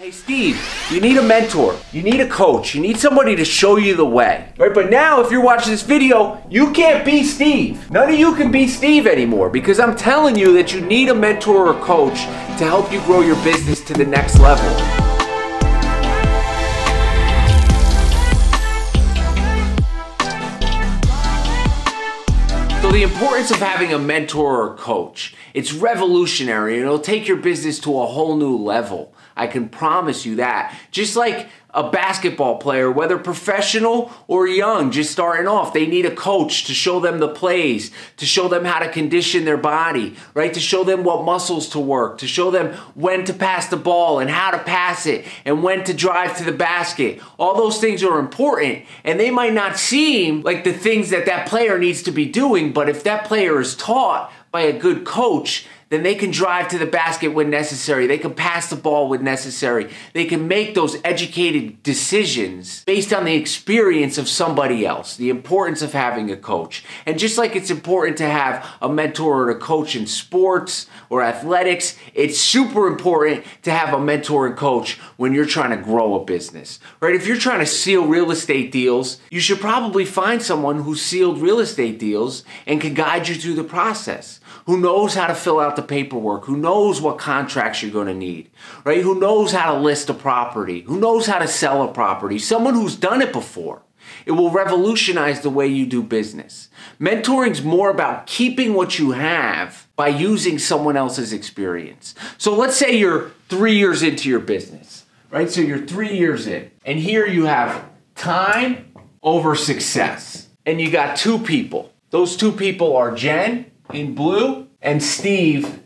Hey Steve, you need a mentor, you need a coach, you need somebody to show you the way. Right, but now if you're watching this video, you can't be Steve. None of you can be Steve anymore because I'm telling you that you need a mentor or coach to help you grow your business to the next level. So the importance of having a mentor or coach, it's revolutionary and it'll take your business to a whole new level. I can promise you that. Just like a basketball player, whether professional or young, just starting off, they need a coach to show them the plays, to show them how to condition their body, right? To show them what muscles to work, to show them when to pass the ball and how to pass it and when to drive to the basket. All those things are important and they might not seem like the things that that player needs to be doing, but if that player is taught by a good coach, then they can drive to the basket when necessary. They can pass the ball when necessary. They can make those educated decisions based on the experience of somebody else, the importance of having a coach. And just like it's important to have a mentor or a coach in sports or athletics, it's super important to have a mentor and coach when you're trying to grow a business, right? If you're trying to seal real estate deals, you should probably find someone who sealed real estate deals and can guide you through the process, who knows how to fill out the paperwork, who knows what contracts you're going to need, right? Who knows how to list a property, who knows how to sell a property, someone who's done it before. It will revolutionize the way you do business. Mentoring is more about keeping what you have by using someone else's experience. So let's say you're three years into your business, right? So you're three years in, and here you have time over success. And you got two people. Those two people are Jen in blue and Steve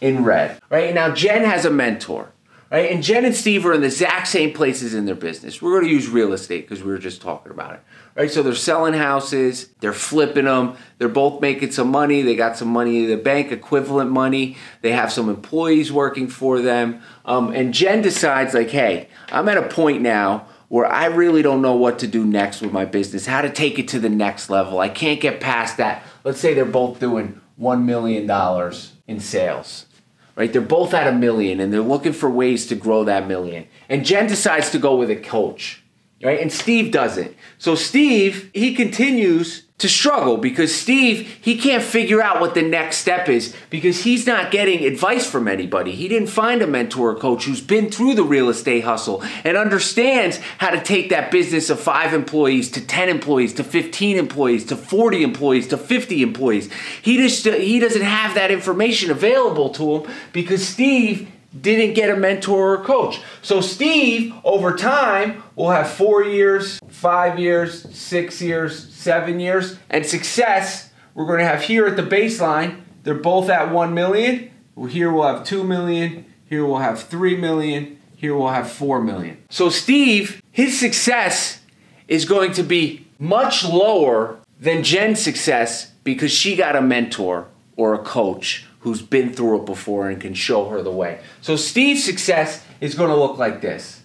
in red. Right now, Jen has a mentor. Right? And Jen and Steve are in the exact same places in their business. We're going to use real estate because we were just talking about it. Right? So they're selling houses, they're flipping them, they're both making some money, they got some money in the bank, equivalent money, they have some employees working for them. Um, and Jen decides, like, hey, I'm at a point now where I really don't know what to do next with my business, how to take it to the next level. I can't get past that. Let's say they're both doing $1 million in sales, right? They're both at a million and they're looking for ways to grow that million. And Jen decides to go with a coach, right? And Steve doesn't. So Steve, he continues to struggle because Steve, he can't figure out what the next step is because he's not getting advice from anybody. He didn't find a mentor or coach who's been through the real estate hustle and understands how to take that business of five employees to 10 employees to 15 employees to 40 employees to 50 employees. He just he doesn't have that information available to him because Steve didn't get a mentor or coach. So Steve, over time, will have four years, five years, six years, seven years, and success. We're going to have here at the baseline. They're both at one million. Here we'll have two million. Here we'll have three million. Here we'll have four million. So Steve, his success is going to be much lower than Jen's success because she got a mentor or a coach who's been through it before and can show her the way. So Steve's success is going to look like this,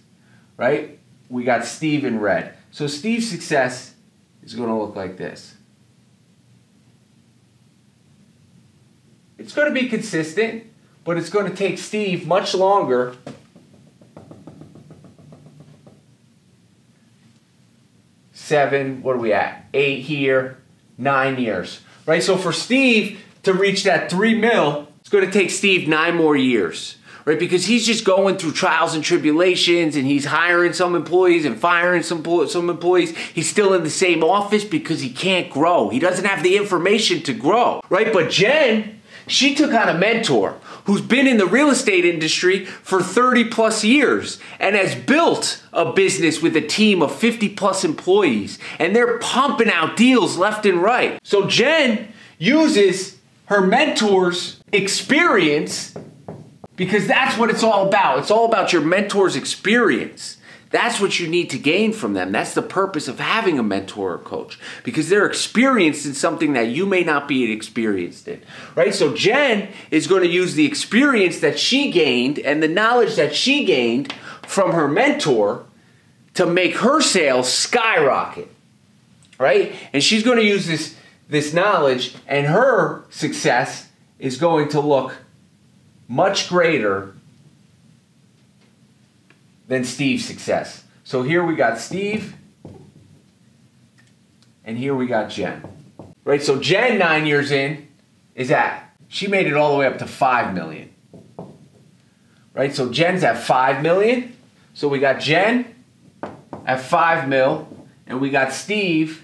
right? We got Steve in red. So Steve's success is going to look like this. It's going to be consistent, but it's going to take Steve much longer seven, what are we at? Eight here, nine years, right? So for Steve, to reach that three mil, it's going to take Steve nine more years, right? Because he's just going through trials and tribulations and he's hiring some employees and firing some, some employees. He's still in the same office because he can't grow. He doesn't have the information to grow, right? But Jen, she took on a mentor who's been in the real estate industry for 30 plus years and has built a business with a team of 50 plus employees and they're pumping out deals left and right. So Jen uses her mentor's experience because that's what it's all about. It's all about your mentor's experience. That's what you need to gain from them. That's the purpose of having a mentor or coach because they're experienced in something that you may not be experienced in, right? So Jen is going to use the experience that she gained and the knowledge that she gained from her mentor to make her sales skyrocket, right? And she's going to use this this knowledge, and her success is going to look much greater than Steve's success. So here we got Steve, and here we got Jen. Right, so Jen, nine years in, is at, she made it all the way up to 5 million. Right, so Jen's at 5 million. So we got Jen at 5 mil, and we got Steve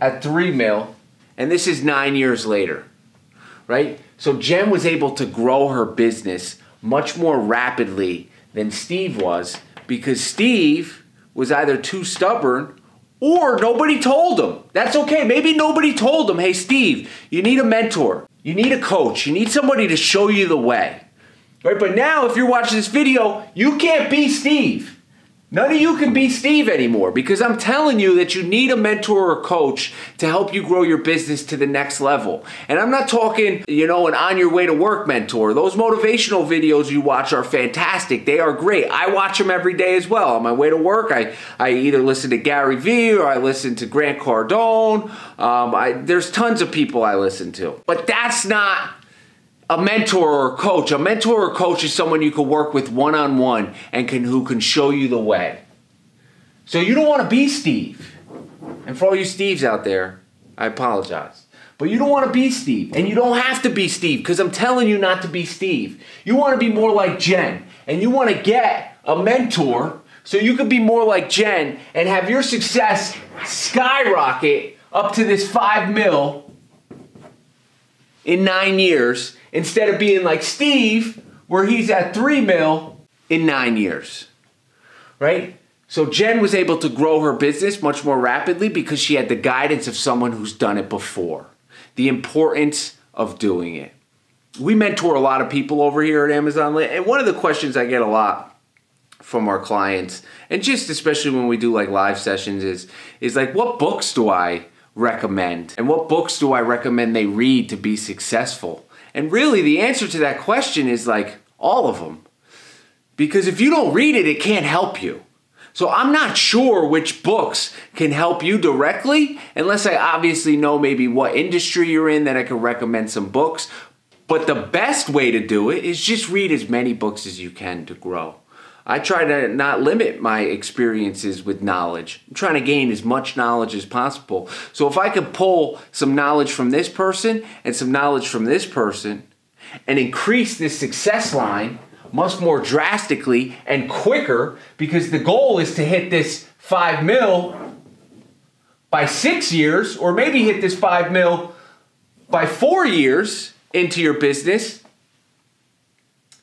at 3 mil, and this is nine years later. Right? So Jen was able to grow her business much more rapidly than Steve was because Steve was either too stubborn or nobody told him. That's okay. Maybe nobody told him, hey, Steve, you need a mentor. You need a coach. You need somebody to show you the way. Right? But now, if you're watching this video, you can't be Steve. None of you can be Steve anymore because I'm telling you that you need a mentor or coach to help you grow your business to the next level. And I'm not talking, you know, an on your way to work mentor. Those motivational videos you watch are fantastic. They are great. I watch them every day as well. On my way to work, I, I either listen to Gary Vee or I listen to Grant Cardone. Um, I, there's tons of people I listen to. But that's not a mentor or a coach. A mentor or coach is someone you can work with one on one and can who can show you the way. So you don't want to be Steve. And for all you Steves out there, I apologize. But you don't want to be Steve. And you don't have to be Steve because I'm telling you not to be Steve. You want to be more like Jen. And you want to get a mentor so you can be more like Jen and have your success skyrocket up to this five mil in nine years instead of being like Steve, where he's at three mil in nine years. Right? So Jen was able to grow her business much more rapidly because she had the guidance of someone who's done it before. The importance of doing it. We mentor a lot of people over here at Amazon, and one of the questions I get a lot from our clients, and just especially when we do like live sessions, is is like, what books do I recommend, and what books do I recommend they read to be successful? And really, the answer to that question is like all of them. Because if you don't read it, it can't help you. So I'm not sure which books can help you directly, unless I obviously know maybe what industry you're in that I can recommend some books. But the best way to do it is just read as many books as you can to grow. I try to not limit my experiences with knowledge. I'm trying to gain as much knowledge as possible. So if I could pull some knowledge from this person and some knowledge from this person and increase this success line much more drastically and quicker because the goal is to hit this 5 mil by 6 years or maybe hit this 5 mil by 4 years into your business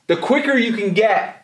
the quicker you can get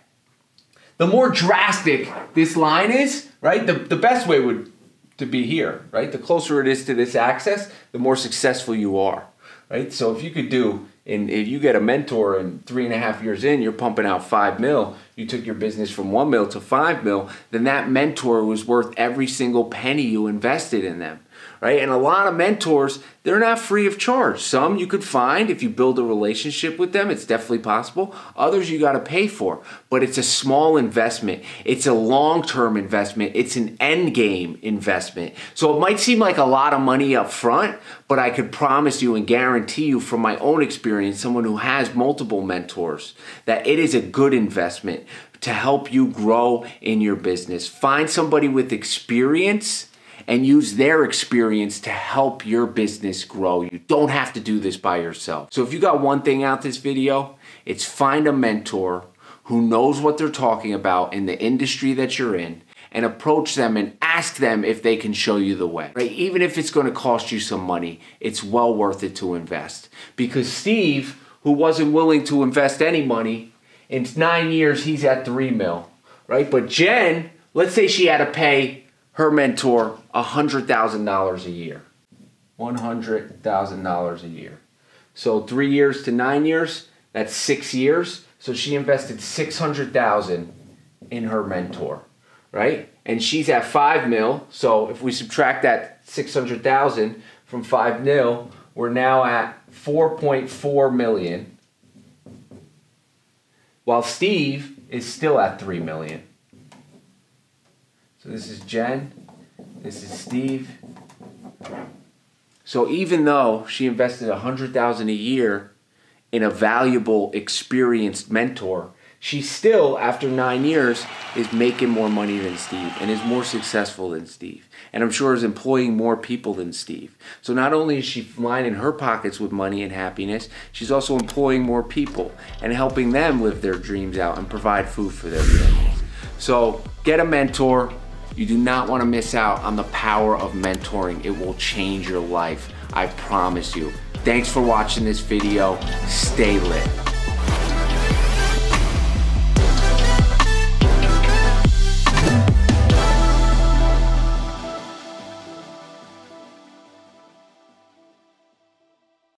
the more drastic this line is, right? The, the best way would to be here, right? The closer it is to this axis, the more successful you are, right? So if you could do, and if you get a mentor and three and a half years in, you're pumping out five mil, you took your business from one mil to five mil, then that mentor was worth every single penny you invested in them right? And a lot of mentors, they're not free of charge. Some you could find if you build a relationship with them, it's definitely possible. Others you got to pay for, but it's a small investment. It's a long-term investment. It's an end game investment. So it might seem like a lot of money up front, but I could promise you and guarantee you from my own experience, someone who has multiple mentors, that it is a good investment to help you grow in your business. Find somebody with experience and use their experience to help your business grow. You don't have to do this by yourself. So if you got one thing out this video, it's find a mentor who knows what they're talking about in the industry that you're in and approach them and ask them if they can show you the way. Right? Even if it's going to cost you some money, it's well worth it to invest. Because Steve, who wasn't willing to invest any money, in 9 years he's at 3 mil, right? But Jen, let's say she had to pay her mentor $100,000 a year. $100,000 a year. So three years to nine years, that's six years. So she invested 600,000 in her mentor, right? And she's at five mil. So if we subtract that 600,000 from five mil, we're now at 4.4 million. While Steve is still at 3 million. So this is Jen. This is Steve. So even though she invested a hundred thousand a year in a valuable, experienced mentor she still, after nine years, is making more money than Steve and is more successful than Steve. And I'm sure is employing more people than Steve. So not only is she lining her pockets with money and happiness, she's also employing more people and helping them live their dreams out and provide food for their families. So get a mentor. You do not want to miss out on the power of mentoring. It will change your life. I promise you. Thanks for watching this video. Stay lit.